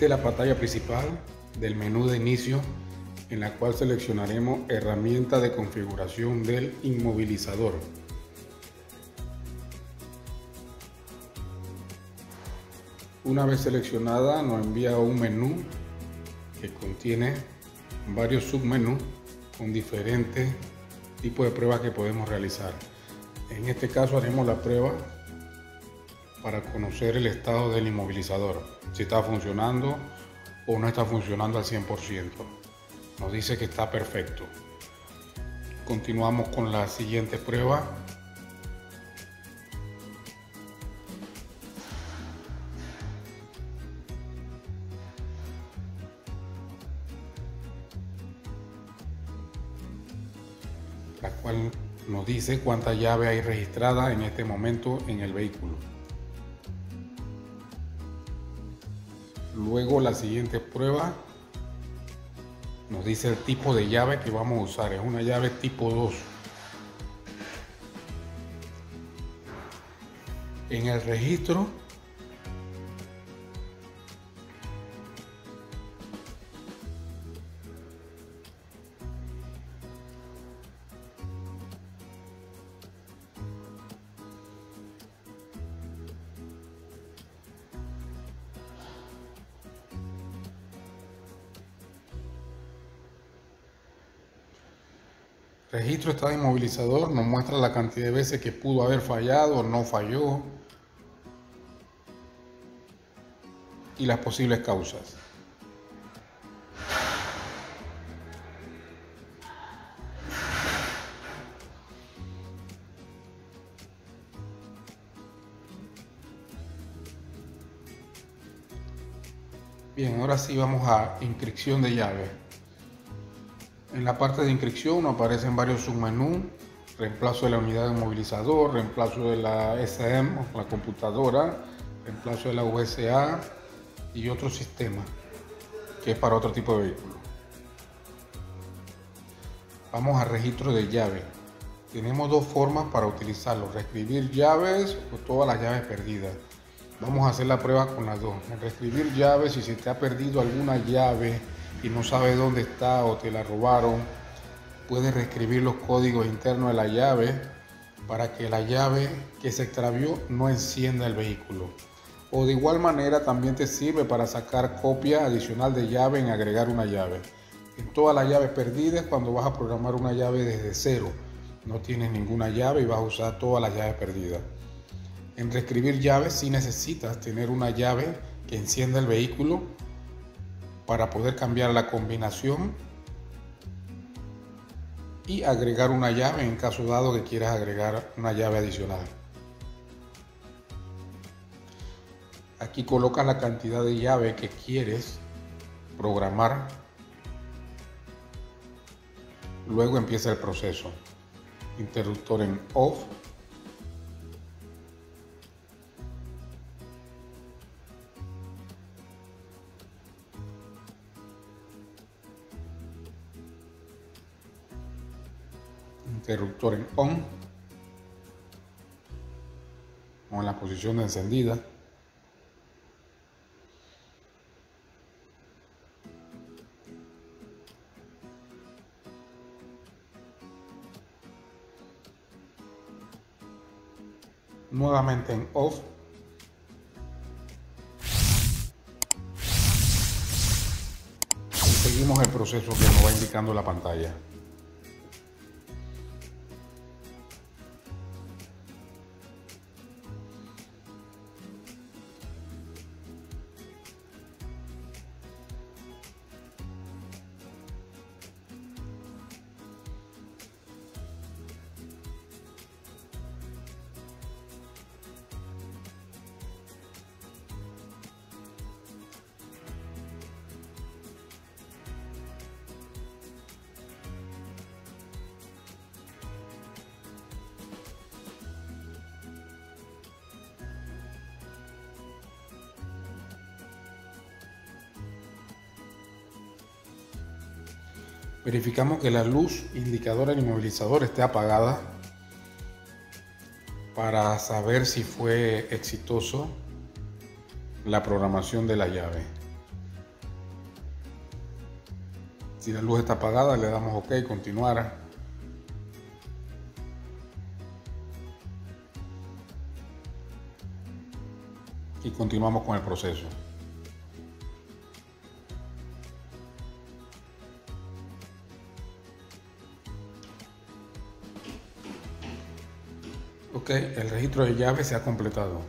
Es la pantalla principal del menú de inicio en la cual seleccionaremos herramienta de configuración del inmovilizador. Una vez seleccionada nos envía un menú que contiene varios submenús con diferentes tipos de pruebas que podemos realizar. En este caso haremos la prueba para conocer el estado del inmovilizador, si está funcionando o no está funcionando al 100%. Nos dice que está perfecto. Continuamos con la siguiente prueba. la cual nos dice cuánta llave hay registrada en este momento en el vehículo. Luego la siguiente prueba nos dice el tipo de llave que vamos a usar. Es una llave tipo 2. En el registro Registro estado inmovilizador nos muestra la cantidad de veces que pudo haber fallado o no falló y las posibles causas. Bien, ahora sí vamos a inscripción de llave. En la parte de inscripción aparecen varios submenús, reemplazo de la unidad de movilizador, reemplazo de la SM, la computadora, reemplazo de la USA y otro sistema que es para otro tipo de vehículo. Vamos a registro de llave. Tenemos dos formas para utilizarlo, reescribir llaves o todas las llaves perdidas. Vamos a hacer la prueba con las dos. En reescribir llaves, si se te ha perdido alguna llave, y no sabe dónde está o te la robaron, puedes reescribir los códigos internos de la llave para que la llave que se extravió no encienda el vehículo. O de igual manera también te sirve para sacar copia adicional de llave en agregar una llave. En todas las llaves perdidas cuando vas a programar una llave desde cero. No tienes ninguna llave y vas a usar todas las llaves perdidas. En reescribir llaves sí necesitas tener una llave que encienda el vehículo para poder cambiar la combinación y agregar una llave en caso dado que quieras agregar una llave adicional. Aquí colocas la cantidad de llave que quieres programar. Luego empieza el proceso. Interruptor en off interruptor en on o en la posición de encendida. Nuevamente en off. seguimos el proceso que nos va indicando la pantalla. Verificamos que la luz indicadora del inmovilizador esté apagada para saber si fue exitoso la programación de la llave. Si la luz está apagada, le damos OK, continuar. Y continuamos con el proceso. Ok, el registro de llave se ha completado.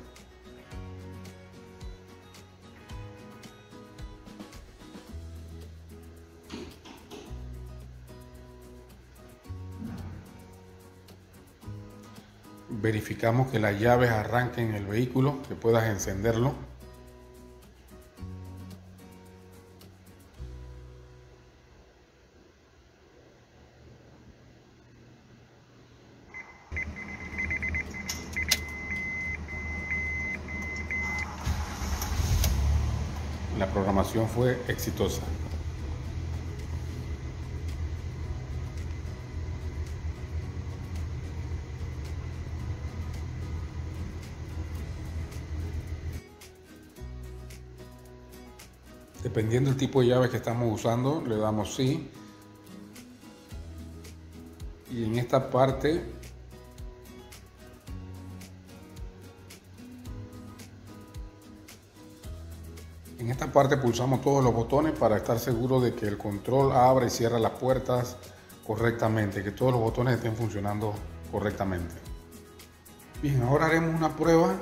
verificamos que las llaves arranquen el vehículo, que puedas encenderlo. Fue exitosa. Dependiendo del tipo de llave que estamos usando, le damos sí. Y en esta parte En esta parte pulsamos todos los botones para estar seguro de que el control abre y cierra las puertas correctamente, que todos los botones estén funcionando correctamente. Bien, ahora haremos una prueba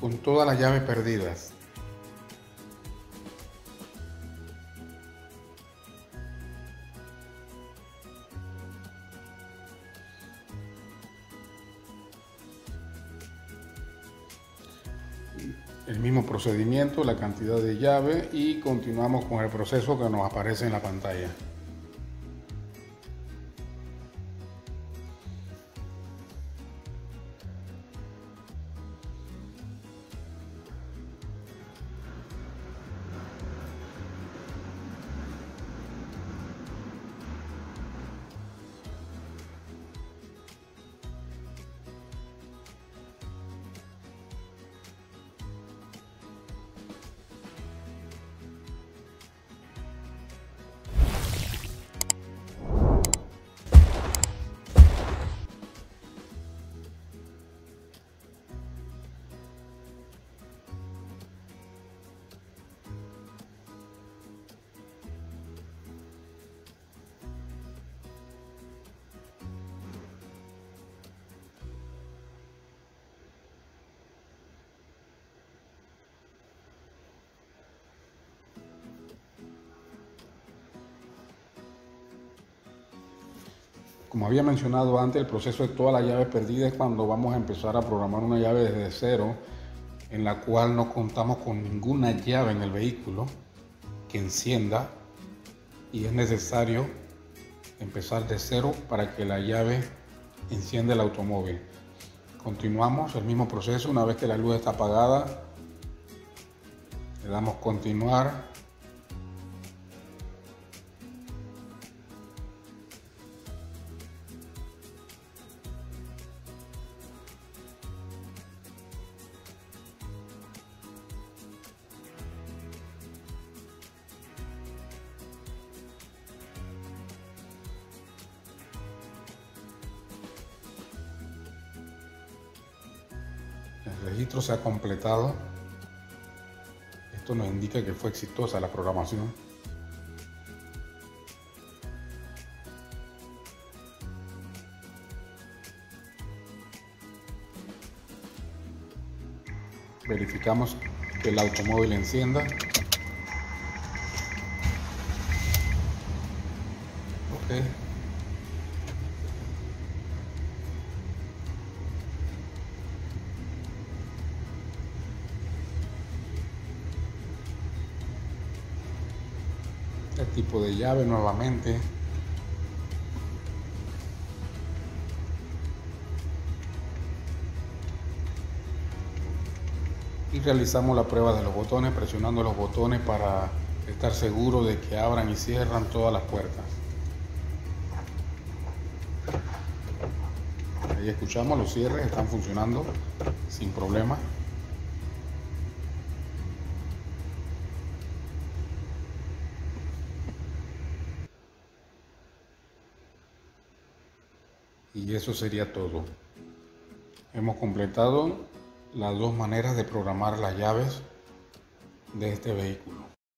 con todas las llaves perdidas. Mismo procedimiento, la cantidad de llave y continuamos con el proceso que nos aparece en la pantalla. Como había mencionado antes, el proceso de toda la llave perdida es cuando vamos a empezar a programar una llave desde cero, en la cual no contamos con ninguna llave en el vehículo que encienda y es necesario empezar de cero para que la llave encienda el automóvil. Continuamos el mismo proceso una vez que la luz está apagada. Le damos continuar registro se ha completado. Esto nos indica que fue exitosa la programación. Verificamos que el automóvil encienda. Okay. Tipo de llave nuevamente. Y realizamos la prueba de los botones, presionando los botones para estar seguro de que abran y cierran todas las puertas. Ahí escuchamos los cierres, están funcionando sin problema. Y eso sería todo. Hemos completado las dos maneras de programar las llaves de este vehículo.